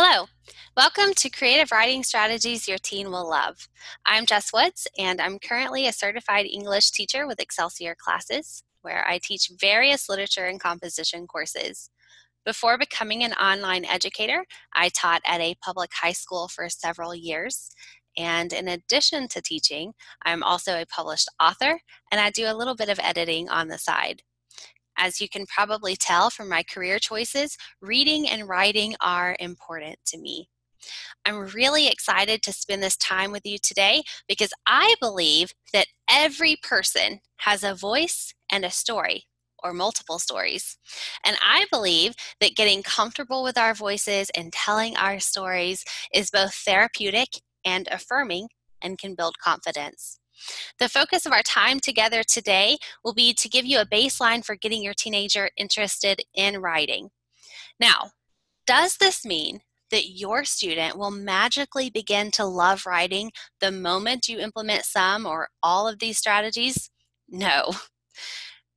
Hello, welcome to Creative Writing Strategies Your Teen Will Love. I'm Jess Woods, and I'm currently a certified English teacher with Excelsior Classes, where I teach various literature and composition courses. Before becoming an online educator, I taught at a public high school for several years. And in addition to teaching, I'm also a published author, and I do a little bit of editing on the side. As you can probably tell from my career choices, reading and writing are important to me. I'm really excited to spend this time with you today because I believe that every person has a voice and a story or multiple stories. And I believe that getting comfortable with our voices and telling our stories is both therapeutic and affirming and can build confidence. The focus of our time together today will be to give you a baseline for getting your teenager interested in writing. Now, does this mean that your student will magically begin to love writing the moment you implement some or all of these strategies? No.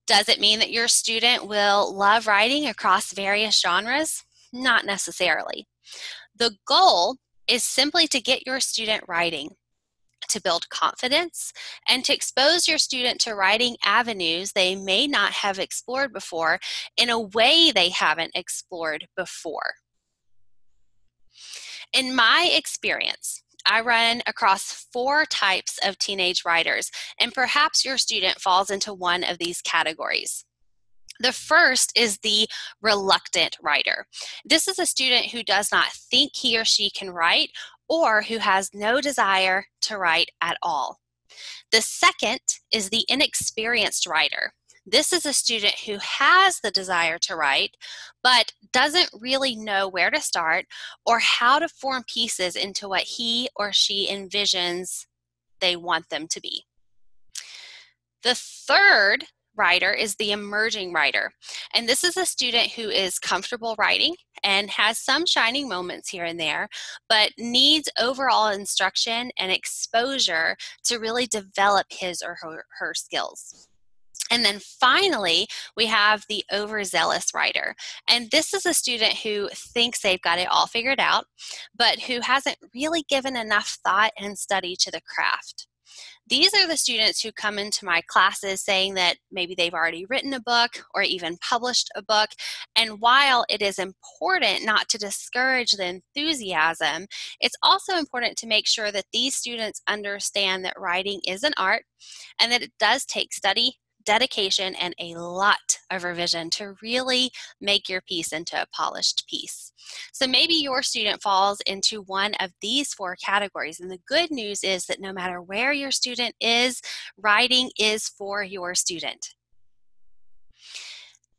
Does it mean that your student will love writing across various genres? Not necessarily. The goal is simply to get your student writing to build confidence and to expose your student to writing avenues they may not have explored before in a way they haven't explored before. In my experience, I run across four types of teenage writers, and perhaps your student falls into one of these categories. The first is the reluctant writer. This is a student who does not think he or she can write or who has no desire to write at all. The second is the inexperienced writer. This is a student who has the desire to write, but doesn't really know where to start or how to form pieces into what he or she envisions they want them to be. The third writer is the emerging writer. And this is a student who is comfortable writing and has some shining moments here and there, but needs overall instruction and exposure to really develop his or her, her skills. And then finally, we have the overzealous writer. And this is a student who thinks they've got it all figured out, but who hasn't really given enough thought and study to the craft. These are the students who come into my classes saying that maybe they've already written a book or even published a book. And while it is important not to discourage the enthusiasm, it's also important to make sure that these students understand that writing is an art and that it does take study dedication and a lot of revision to really make your piece into a polished piece. So maybe your student falls into one of these four categories. And the good news is that no matter where your student is, writing is for your student.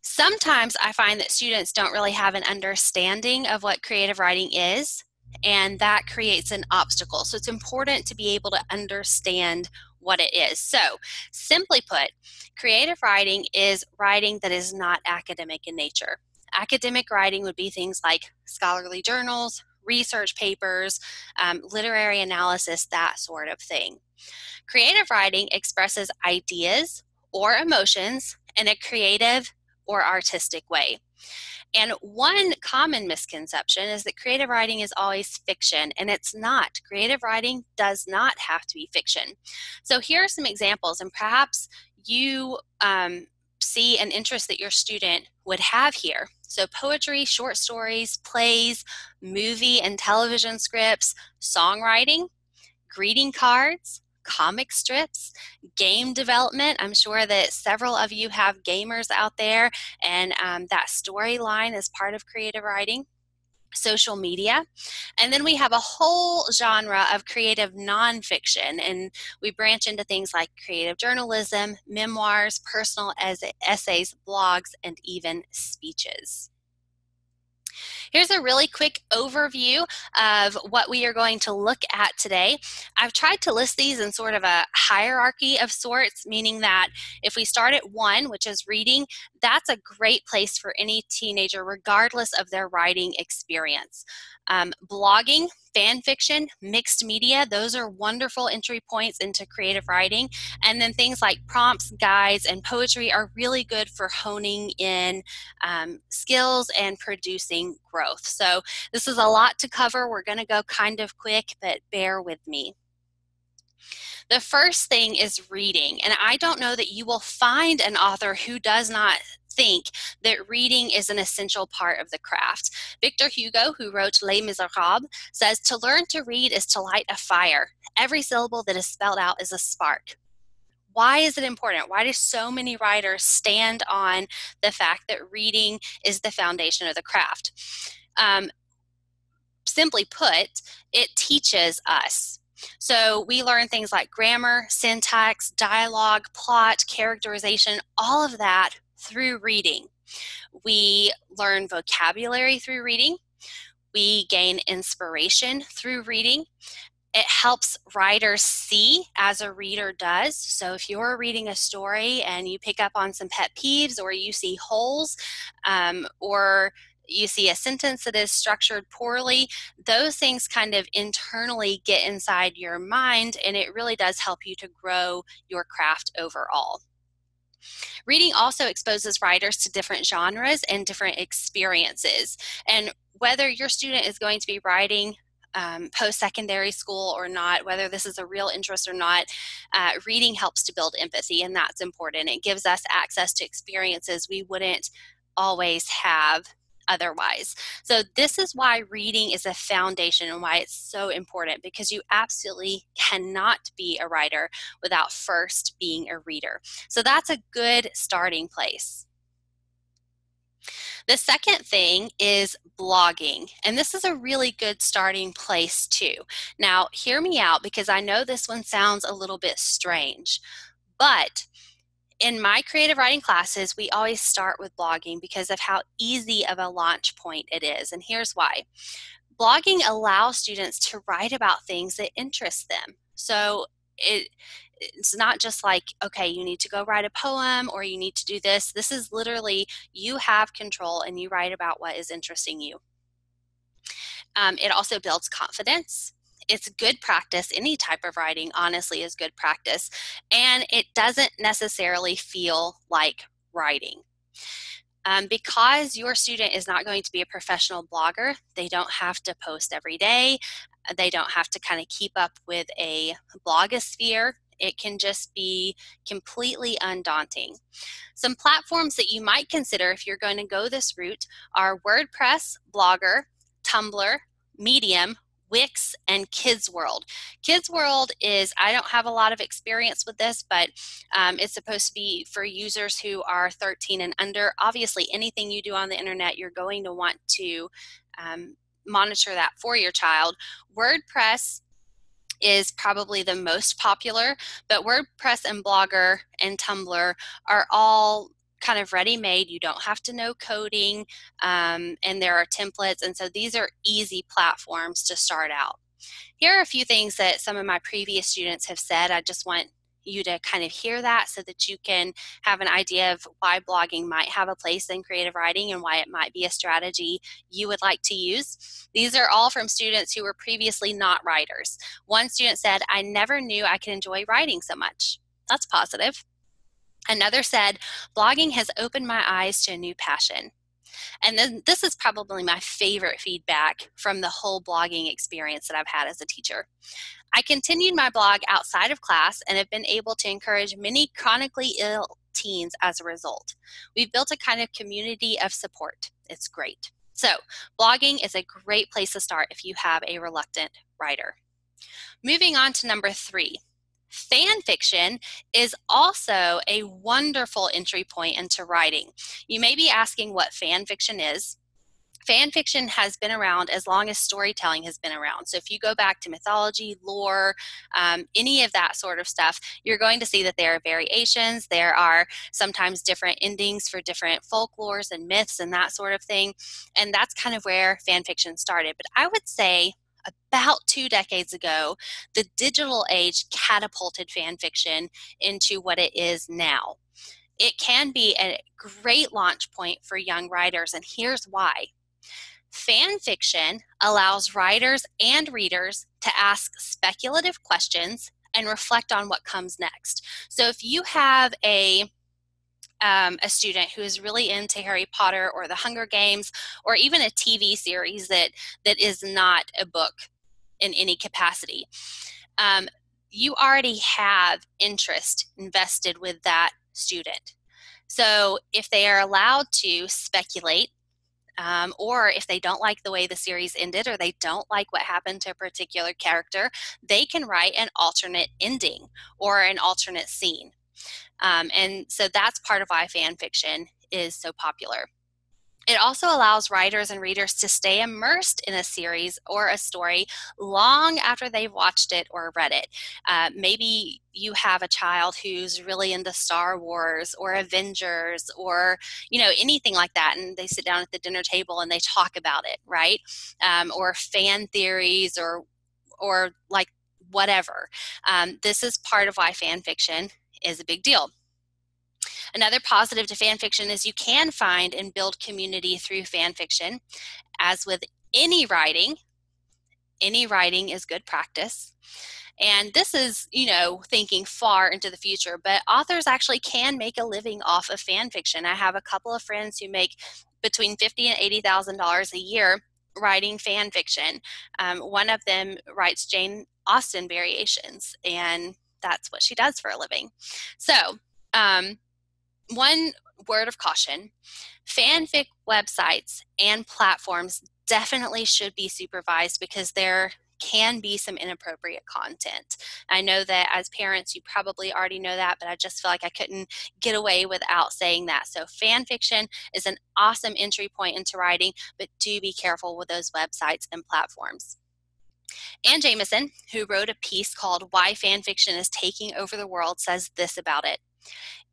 Sometimes I find that students don't really have an understanding of what creative writing is, and that creates an obstacle. So it's important to be able to understand what it is. So, simply put, creative writing is writing that is not academic in nature. Academic writing would be things like scholarly journals, research papers, um, literary analysis, that sort of thing. Creative writing expresses ideas or emotions in a creative or artistic way. And one common misconception is that creative writing is always fiction, and it's not. Creative writing does not have to be fiction. So here are some examples, and perhaps you um, see an interest that your student would have here. So, poetry, short stories, plays, movie and television scripts, songwriting, greeting cards, comic strips, game development. I'm sure that several of you have gamers out there, and um, that storyline is part of creative writing social media. And then we have a whole genre of creative nonfiction, and we branch into things like creative journalism, memoirs, personal essays, blogs, and even speeches. Here's a really quick overview of what we are going to look at today. I've tried to list these in sort of a hierarchy of sorts, meaning that if we start at one, which is reading, that's a great place for any teenager, regardless of their writing experience. Um, blogging, fan fiction, mixed media, those are wonderful entry points into creative writing. And then things like prompts, guides, and poetry are really good for honing in um, skills and producing growth. So, this is a lot to cover. We're going to go kind of quick, but bear with me. The first thing is reading, and I don't know that you will find an author who does not think that reading is an essential part of the craft. Victor Hugo, who wrote Les Miserables, says to learn to read is to light a fire. Every syllable that is spelled out is a spark. Why is it important? Why do so many writers stand on the fact that reading is the foundation of the craft? Um, simply put, it teaches us so we learn things like grammar, syntax, dialogue, plot, characterization, all of that through reading. We learn vocabulary through reading. We gain inspiration through reading. It helps writers see as a reader does. So, if you're reading a story and you pick up on some pet peeves or you see holes um, or you see a sentence that is structured poorly, those things kind of internally get inside your mind and it really does help you to grow your craft overall. Reading also exposes writers to different genres and different experiences. And whether your student is going to be writing um, post secondary school or not, whether this is a real interest or not, uh, reading helps to build empathy, and that's important. It gives us access to experiences we wouldn't always have otherwise. So, this is why reading is a foundation and why it's so important because you absolutely cannot be a writer without first being a reader. So, that's a good starting place. The second thing is blogging, and this is a really good starting place too. Now, hear me out because I know this one sounds a little bit strange, but in my creative writing classes, we always start with blogging because of how easy of a launch point it is. And here's why blogging allows students to write about things that interest them. So it, it's not just like, okay, you need to go write a poem or you need to do this. This is literally you have control and you write about what is interesting you. Um, it also builds confidence it's good practice. Any type of writing, honestly, is good practice. And it doesn't necessarily feel like writing. Um, because your student is not going to be a professional blogger, they don't have to post every day. They don't have to kind of keep up with a blogosphere. It can just be completely undaunting. Some platforms that you might consider if you're going to go this route are WordPress, Blogger, Tumblr, Medium, Wix, and Kids World. Kids World is, I don't have a lot of experience with this, but um, it's supposed to be for users who are 13 and under. Obviously, anything you do on the internet, you're going to want to um, monitor that for your child. WordPress is probably the most popular, but WordPress and Blogger and Tumblr are all kind of ready made. You don't have to know coding, um, and there are templates. And so these are easy platforms to start out. Here are a few things that some of my previous students have said. I just want you to kind of hear that so that you can have an idea of why blogging might have a place in creative writing and why it might be a strategy you would like to use. These are all from students who were previously not writers. One student said, I never knew I could enjoy writing so much. That's positive. Another said, blogging has opened my eyes to a new passion. And then this is probably my favorite feedback from the whole blogging experience that I've had as a teacher. I continued my blog outside of class and have been able to encourage many chronically ill teens as a result. We've built a kind of community of support. It's great. So, blogging is a great place to start if you have a reluctant writer. Moving on to number three Fan fiction is also a wonderful entry point into writing. You may be asking what fan fiction is. Fan fiction has been around as long as storytelling has been around. So, if you go back to mythology, lore, um, any of that sort of stuff, you're going to see that there are variations. There are sometimes different endings for different folklores and myths and that sort of thing. And that's kind of where fan fiction started. But I would say about two decades ago, the digital age catapulted fan fiction into what it is now. it can be a great launch point for young writers, and here's why. Fan fiction allows writers and readers to ask speculative questions and reflect on what comes next. So if you have a um, a student who is really into Harry Potter or the Hunger Games or even a TV series that that is not a book in any capacity, um, you already have interest invested with that student. So if they are allowed to speculate um, or if they don't like the way the series ended or they don't like what happened to a particular character, they can write an alternate ending or an alternate scene. Um, and so that's part of why fan fiction is so popular. It also allows writers and readers to stay immersed in a series or a story long after they've watched it or read it. Uh, maybe you have a child who's really into Star Wars or Avengers or you know anything like that, and they sit down at the dinner table and they talk about it, right? Um, or fan theories or or like whatever. Um, this is part of why fan fiction is a big deal. Another positive to fan fiction is you can find and build community through fan fiction. As with any writing, any writing is good practice. And this is, you know, thinking far into the future, but authors actually can make a living off of fan fiction. I have a couple of friends who make between fifty and eighty thousand dollars a year writing fan fiction. Um, one of them writes Jane Austen variations, and that's what she does for a living. So, um, one word of caution fanfic websites and platforms definitely should be supervised because there can be some inappropriate content. I know that as parents, you probably already know that, but I just feel like I couldn't get away without saying that. So, fan fiction is an awesome entry point into writing, but do be careful with those websites and platforms. Anne Jamison, who wrote a piece called Why Fan Fiction is Taking Over the World, says this about it.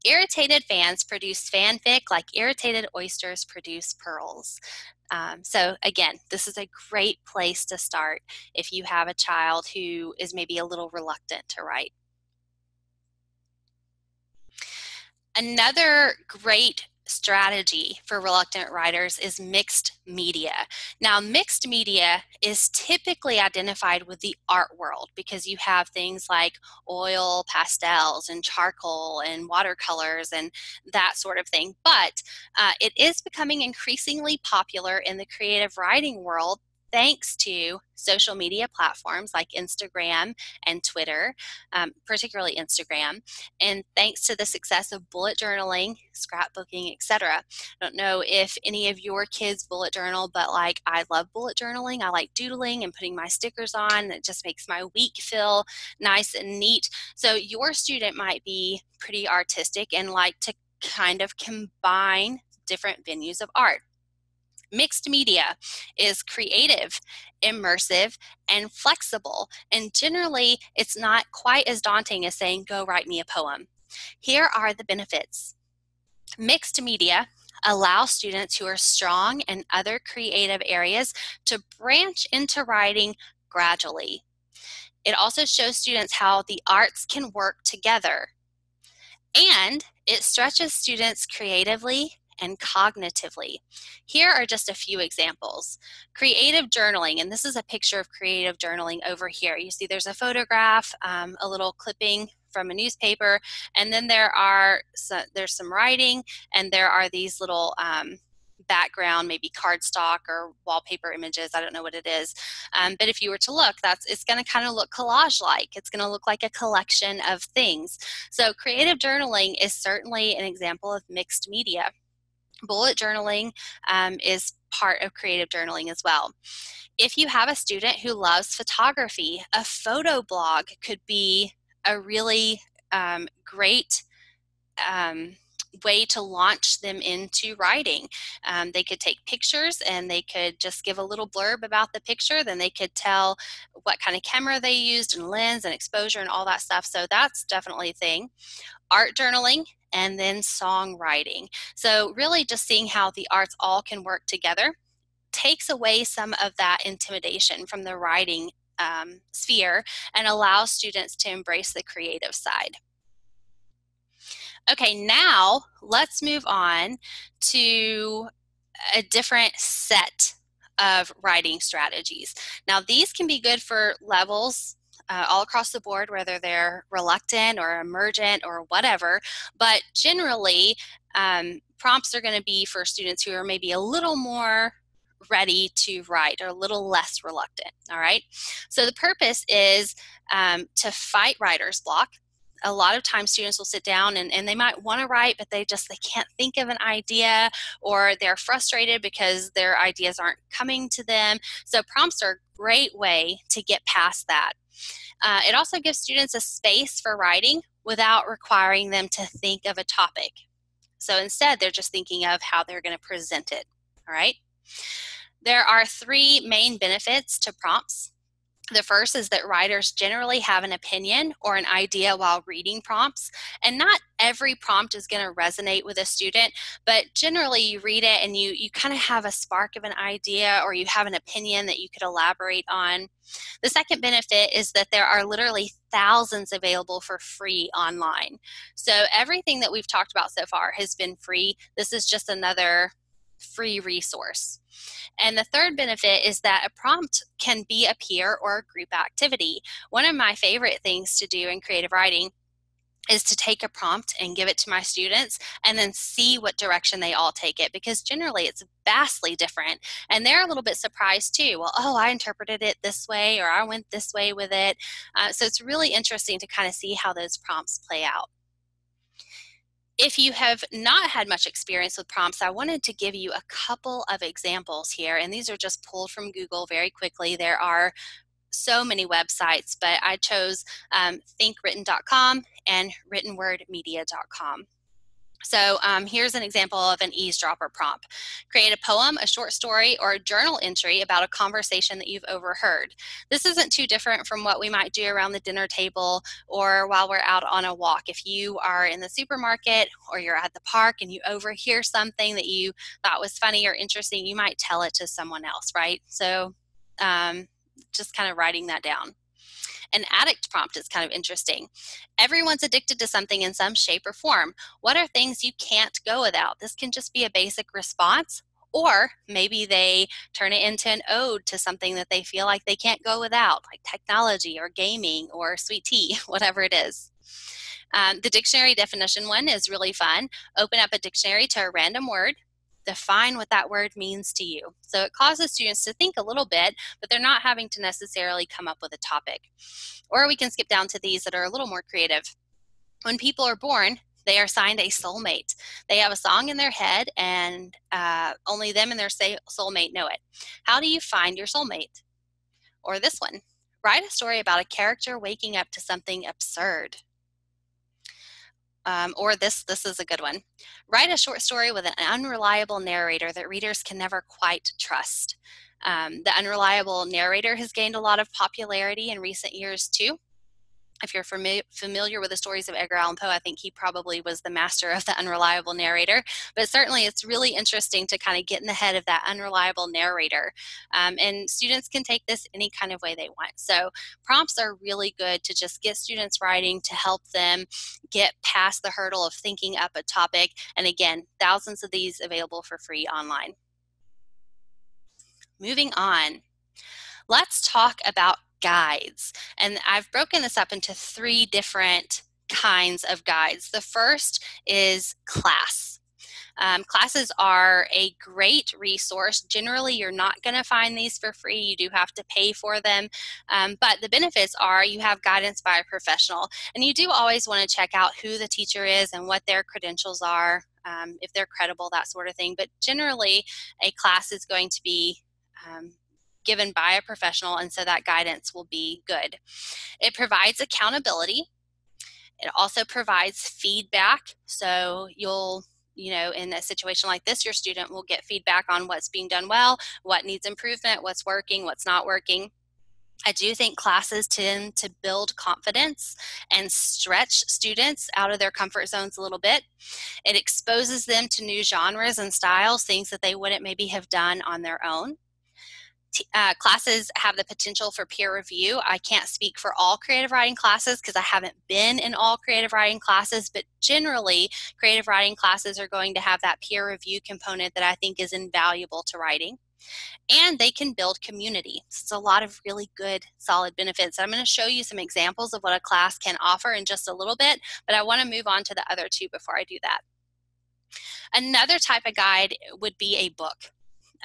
Irritated fans produce fanfic like irritated oysters produce pearls. Um, so, again, this is a great place to start if you have a child who is maybe a little reluctant to write. Another great strategy for reluctant writers is mixed media. Now, mixed media is typically identified with the art world because you have things like oil pastels and charcoal and watercolors and that sort of thing. But uh, it is becoming increasingly popular in the creative writing world thanks to social media platforms like Instagram and Twitter, um, particularly Instagram, and thanks to the success of bullet journaling, scrapbooking, etc. I don't know if any of your kids bullet journal, but like I love bullet journaling. I like doodling and putting my stickers on. It just makes my week feel nice and neat. So your student might be pretty artistic and like to kind of combine different venues of art. Mixed media is creative, immersive, and flexible. And generally, it's not quite as daunting as saying, go write me a poem. Here are the benefits. Mixed media allows students who are strong in other creative areas to branch into writing gradually. It also shows students how the arts can work together. And it stretches students creatively and cognitively. Here are just a few examples. Creative journaling, and this is a picture of creative journaling over here. You see there's a photograph, um, a little clipping from a newspaper, and then there are some, there's some writing, and there are these little um, background, maybe cardstock or wallpaper images. I don't know what it is. Um, but if you were to look, that's it's going to kind of look collage-like. It's going to look like a collection of things. So creative journaling is certainly an example of mixed media bullet journaling um, is part of creative journaling as well. If you have a student who loves photography, a photo blog could be a really um, great um, way to launch them into writing. Um, they could take pictures and they could just give a little blurb about the picture. Then they could tell what kind of camera they used and lens and exposure and all that stuff. So that's definitely a thing. Art journaling and then songwriting. So, really, just seeing how the arts all can work together takes away some of that intimidation from the writing um, sphere and allows students to embrace the creative side. Okay, now let's move on to a different set of writing strategies. Now, these can be good for levels uh, all across the board, whether they're reluctant or emergent or whatever, but generally, um, prompts are going to be for students who are maybe a little more ready to write or a little less reluctant all right so the purpose is um, to fight writer's block a lot of times students will sit down and, and they might want to write but they just they can't think of an idea or they're frustrated because their ideas aren't coming to them. So prompts are a great way to get past that. Uh, it also gives students a space for writing without requiring them to think of a topic. So instead they're just thinking of how they're going to present it all right? There are three main benefits to prompts the first is that writers generally have an opinion or an idea while reading prompts, and not every prompt is going to resonate with a student, but generally you read it and you, you kind of have a spark of an idea or you have an opinion that you could elaborate on. The second benefit is that there are literally thousands available for free online. So everything that we've talked about so far has been free. This is just another free resource. And the third benefit is that a prompt can be a peer or a group activity. One of my favorite things to do in creative writing is to take a prompt and give it to my students and then see what direction they all take it because generally it's vastly different and they're a little bit surprised too well oh i interpreted it this way or i went this way with it uh, so it's really interesting to kind of see how those prompts play out if you have not had much experience with prompts, I wanted to give you a couple of examples here, and these are just pulled from Google very quickly. There are so many websites, but I chose um, thinkwritten.com and writtenwordmedia.com. So um, here's an example of an eavesdropper prompt. Create a poem, a short story, or a journal entry about a conversation that you've overheard. This isn't too different from what we might do around the dinner table or while we're out on a walk. If you are in the supermarket or you're at the park and you overhear something that you thought was funny or interesting, you might tell it to someone else, right? So um, just kind of writing that down. An addict prompt is kind of interesting. Everyone's addicted to something in some shape or form. What are things you can't go without? This can just be a basic response, or maybe they turn it into an ode to something that they feel like they can't go without, like technology or gaming or sweet tea, whatever it is. Um, the dictionary definition one is really fun. Open up a dictionary to a random word, define what that word means to you. So it causes students to think a little bit, but they're not having to necessarily come up with a topic. Or we can skip down to these that are a little more creative. When people are born, they are signed a soulmate. They have a song in their head, and uh, only them and their soulmate know it. How do you find your soulmate? Or this one write a story about a character waking up to something absurd. Um, or this this is a good one. Write a short story with an unreliable narrator that readers can never quite trust. Um, the unreliable narrator has gained a lot of popularity in recent years too if you're fami- familiar with the stories of Edgar Allan Poe, I think he probably was the master of the unreliable narrator. But certainly, it's really interesting to kind of get in the head of that unreliable narrator. Um, and students can take this any kind of way they want. So, prompts are really good to just get students writing to help them get past the hurdle of thinking up a topic. And again, thousands of these available for free online. Moving on, let's talk about guides. And I've broken this up into three different kinds of guides. The first is class. Um, classes are a great resource. Generally, you're not going to find these for free. You do have to pay for them. Um, but the benefits are you have guidance by a professional. And you do always want to check out who the teacher is and what their credentials are, um, if they're credible, that sort of thing. But generally, a class is going to be um, given by a professional, and so that guidance will be good. It provides accountability. It also provides feedback. So you'll you know, in a situation like this, your student will get feedback on what's being done well, what needs improvement, what's working, what's not working. I do think classes tend to build confidence and stretch students out of their comfort zones a little bit. It exposes them to new genres and styles, things that they wouldn't maybe have done on their own. Uh, classes have the potential for peer review. I can't speak for all creative writing classes because I haven't been in all creative writing classes, but generally, creative writing classes are going to have that peer review component that I think is invaluable to writing. And they can build community. So it's a lot of really good, solid benefits. I'm going to show you some examples of what a class can offer in just a little bit, but I want to move on to the other two before I do that. Another type of guide would be a book.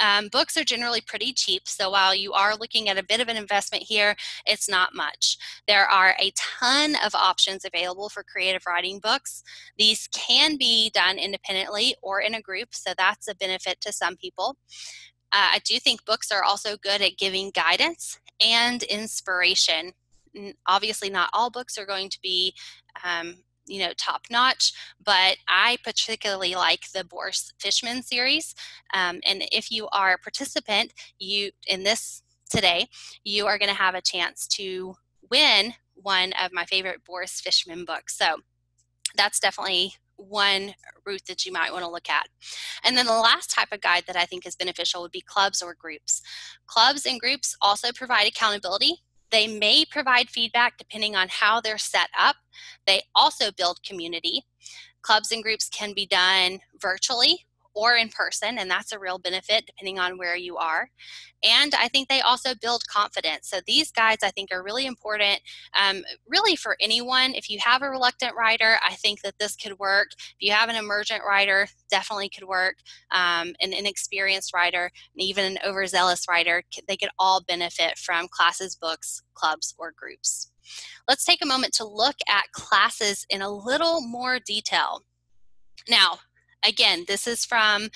Um, books are generally pretty cheap, so while you are looking at a bit of an investment here, it's not much. There are a ton of options available for creative writing books. These can be done independently or in a group, so that's a benefit to some people. Uh, I do think books are also good at giving guidance and inspiration. Obviously, not all books are going to be um, you know top notch but i particularly like the boris fishman series um, and if you are a participant you in this today you are going to have a chance to win one of my favorite boris fishman books so that's definitely one route that you might want to look at. And then the last type of guide that I think is beneficial would be clubs or groups. Clubs and groups also provide accountability they may provide feedback depending on how they're set up. They also build community. Clubs and groups can be done virtually or in person, and that's a real benefit depending on where you are. And I think they also build confidence. So these guides I think are really important, um, really for anyone. If you have a reluctant writer, I think that this could work. If you have an emergent writer, definitely could work. Um, an inexperienced writer, and even an overzealous writer, they could all benefit from classes, books, clubs, or groups. Let's take a moment to look at classes in a little more detail. Now, again, this is from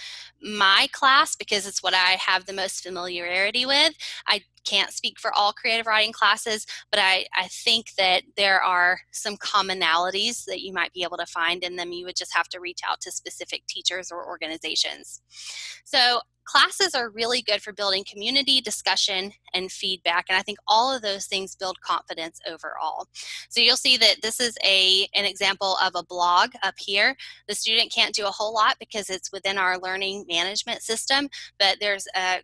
my class because it's what I have the most familiarity with. I can't speak for all creative writing classes, but I, I think that there are some commonalities that you might be able to find in them. You would just have to reach out to specific teachers or organizations. So classes are really good for building community discussion and feedback and i think all of those things build confidence overall so you'll see that this is a an example of a blog up here the student can't do a whole lot because it's within our learning management system but there's a,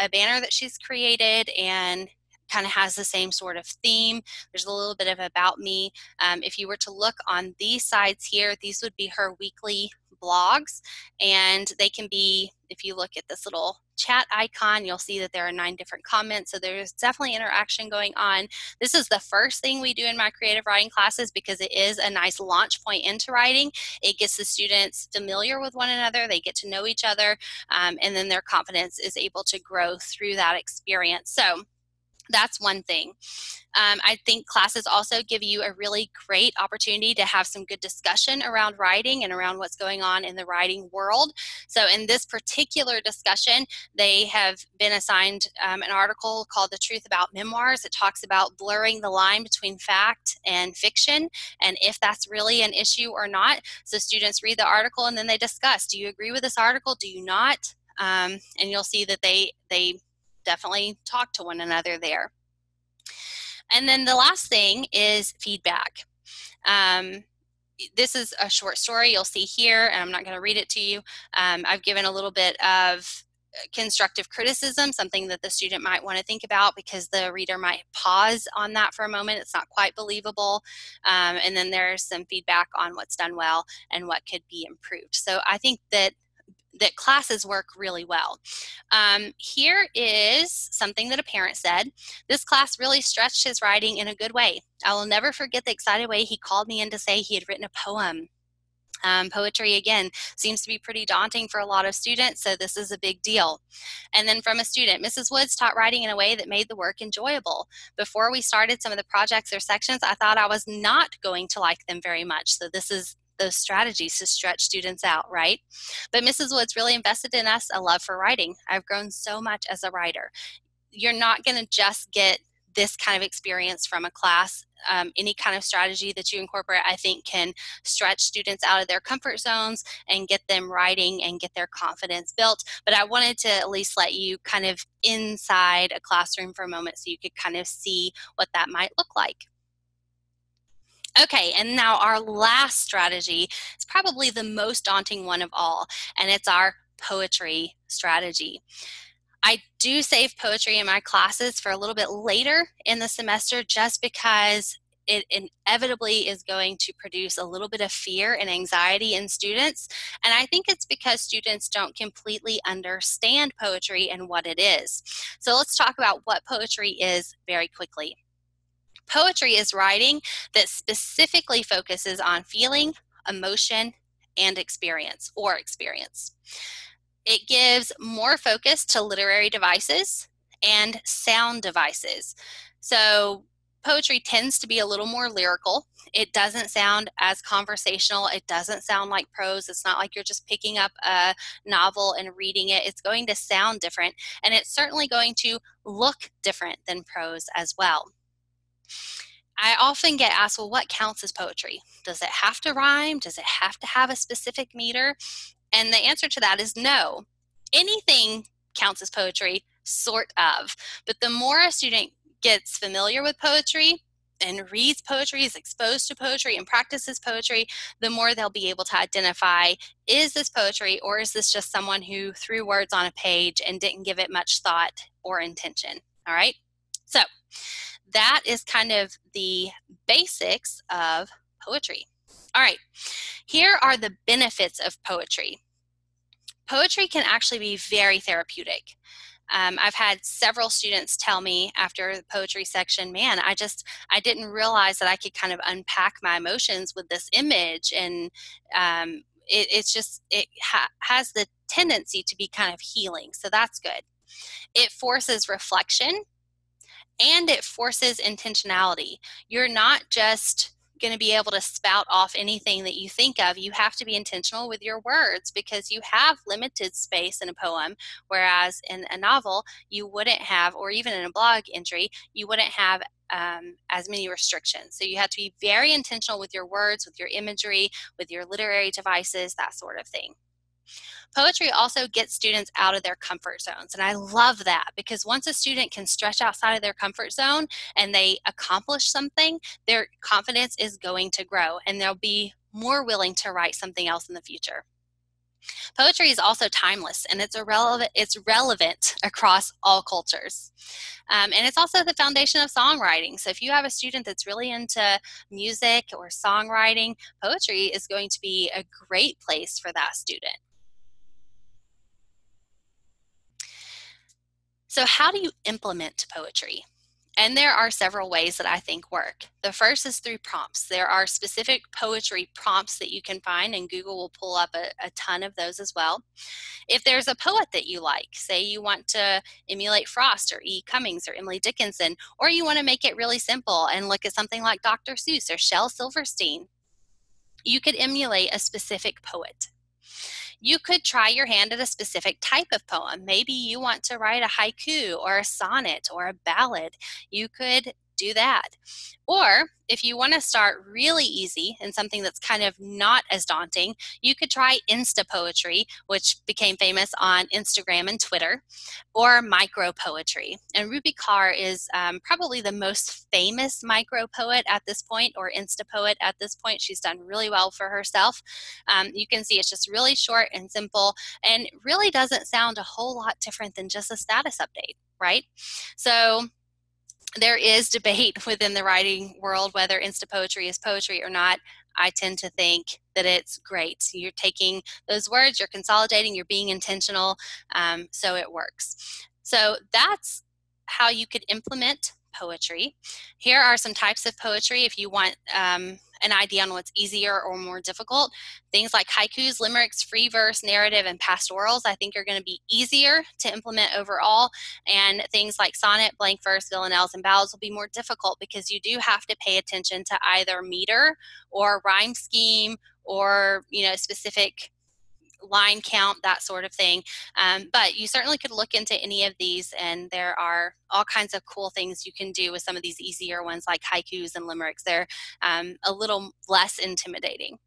a banner that she's created and kind of has the same sort of theme. There's a little bit of about me. Um, if you were to look on these sides here, these would be her weekly blogs and they can be if you look at this little chat icon you'll see that there are nine different comments so there's definitely interaction going on. This is the first thing we do in my creative writing classes because it is a nice launch point into writing. It gets the students familiar with one another they get to know each other um, and then their confidence is able to grow through that experience. So that's one thing. Um, I think classes also give you a really great opportunity to have some good discussion around writing and around what's going on in the writing world. So, in this particular discussion, they have been assigned um, an article called The Truth About Memoirs. It talks about blurring the line between fact and fiction and if that's really an issue or not. So, students read the article and then they discuss do you agree with this article? Do you not? Um, and you'll see that they, they definitely talk to one another there. And then the last thing is feedback. Um, this is a short story you'll see here, and I'm not going to read it to you. Um, I've given a little bit of constructive criticism, something that the student might want to think about because the reader might pause on that for a moment. It's not quite believable. Um, and then there's some feedback on what's done well and what could be improved. So I think that that classes work really well. Um, here is something that a parent said. This class really stretched his writing in a good way. I will never forget the excited way he called me in to say he had written a poem. Um, poetry, again, seems to be pretty daunting for a lot of students, so this is a big deal. And then from a student, Mrs. Woods taught writing in a way that made the work enjoyable. Before we started some of the projects or sections, I thought I was not going to like them very much, so this is those strategies to stretch students out, right? But Mrs. Woods really invested in us a love for writing. I've grown so much as a writer. You're not going to just get this kind of experience from a class. Um, any kind of strategy that you incorporate, I think, can stretch students out of their comfort zones and get them writing and get their confidence built. But I wanted to at least let you kind of inside a classroom for a moment so you could kind of see what that might look like. Okay, and now our last strategy is probably the most daunting one of all, and it's our poetry strategy. I do save poetry in my classes for a little bit later in the semester just because it inevitably is going to produce a little bit of fear and anxiety in students. And I think it's because students don't completely understand poetry and what it is. So let's talk about what poetry is very quickly. Poetry is writing that specifically focuses on feeling, emotion, and experience or experience. It gives more focus to literary devices and sound devices. So, poetry tends to be a little more lyrical. It doesn't sound as conversational. It doesn't sound like prose. It's not like you're just picking up a novel and reading it. It's going to sound different, and it's certainly going to look different than prose as well. I often get asked, well, what counts as poetry? Does it have to rhyme? Does it have to have a specific meter? And the answer to that is no. Anything counts as poetry, sort of. But the more a student gets familiar with poetry, and reads poetry, is exposed to poetry, and practices poetry, the more they'll be able to identify is this poetry or is this just someone who threw words on a page and didn't give it much thought or intention? All right. So that is kind of the basics of poetry. All right, here are the benefits of poetry. Poetry can actually be very therapeutic. Um, I've had several students tell me after the poetry section, man, I just, I didn't realize that I could kind of unpack my emotions with this image. And um, it, it's just, it ha- has the tendency to be kind of healing. So that's good. It forces reflection and it forces intentionality. You're not just going to be able to spout off anything that you think of. You have to be intentional with your words because you have limited space in a poem, whereas in a novel, you wouldn't have, or even in a blog entry, you wouldn't have um, as many restrictions. So you have to be very intentional with your words, with your imagery, with your literary devices, that sort of thing. Poetry also gets students out of their comfort zones. And I love that because once a student can stretch outside of their comfort zone and they accomplish something, their confidence is going to grow and they'll be more willing to write something else in the future. Poetry is also timeless and it's irrelevant it's relevant across all cultures. Um, and it's also the foundation of songwriting. So if you have a student that's really into music or songwriting, poetry is going to be a great place for that student. So, how do you implement poetry? And there are several ways that I think work. The first is through prompts. There are specific poetry prompts that you can find, and Google will pull up a, a, ton of those as well. If there's a poet that you like, say you want to emulate Frost or E. Cummings or Emily Dickinson, or you want to make it really simple and look at something like Dr. Seuss or Shel Silverstein, you could emulate a specific poet you could try your hand at a specific type of poem. Maybe you want to write a haiku or a sonnet or a ballad. You could do that. Or if you want to start really easy and something that's kind of not as daunting, you could try Insta Poetry, which became famous on Instagram and Twitter, or micro poetry. And Rupi Kaur is um, probably the most famous micro poet at this point, or Insta poet at this point. She's done really well for herself. Um, you can see it's just really short and simple and really doesn't sound a whole lot different than just a status update, right? So there is debate within the writing world whether insta poetry is poetry or not. I tend to think that it's great. You're taking those words, you're consolidating, you're being intentional, um, so it works. So that's how you could implement poetry. Here are some types of poetry if you want um, an idea on what's easier or more difficult. Things like haikus, limericks, free verse, narrative, and pastorals, I think are going to be easier to implement overall. And things like sonnet, blank verse, villanelles, and ballads will be more difficult because you do have to pay attention to either meter or rhyme scheme or you know specific line count, that sort of thing. Um, but you certainly could look into any of these, and there are all kinds of cool things you can do with some of these easier ones like haikus and limericks. They're um, a little less intimidating.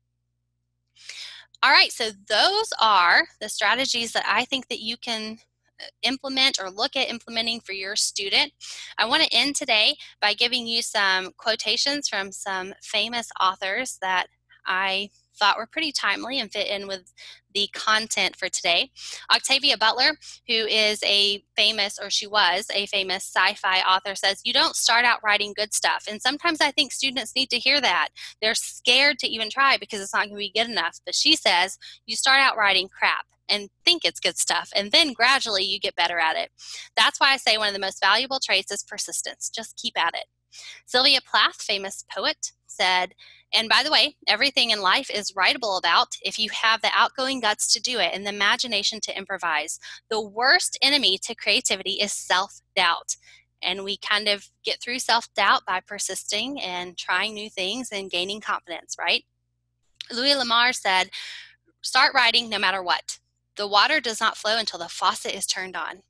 All right, so those are the strategies that I think that you can uh, implement or look at implementing for your student. I want to end today by giving you some quotations from some famous authors that I thought were pretty timely and fit in with the content for today. Octavia Butler, who is a famous, or she was a famous sci fi author, says, You don't start out writing good stuff. And sometimes I think students need to hear that. They're scared to even try because it's not going to be good enough. But she says, You start out writing crap and think it's good stuff, and then gradually you get better at it. That's why I say one of the most valuable traits is persistence. Just keep at it. Sylvia Plath, famous poet, said, and by the way, everything in life is writable about if you have the outgoing guts to do it and the imagination to improvise. The worst enemy to creativity is self doubt. And we kind of get through self doubt by persisting and trying new things and gaining confidence, right? Louis L'Amour said, Start writing no matter what. The water does not flow until the faucet is turned on.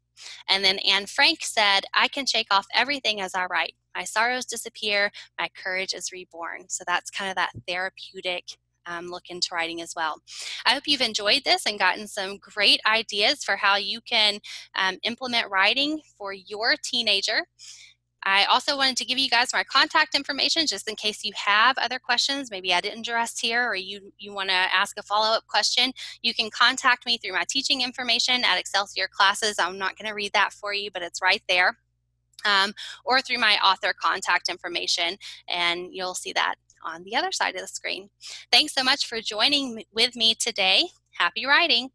And then Anne Frank said, I can shake off everything as I write. My sorrows disappear, my courage is reborn. So that's kind of that therapeutic um, look into writing as well. I hope you've enjoyed this and gotten some great ideas for how you can um, implement writing for your teenager. I also wanted to give you guys my contact information just in case you have other questions. Maybe I didn't address here or you, you want to ask a follow-up question. You can contact me through my teaching information at Excelsior Classes. I'm not going to read that for you, but it's right there. Um, or through my author contact information, and you'll see that on the other side of the screen. Thanks so much for joining with me today. Happy writing!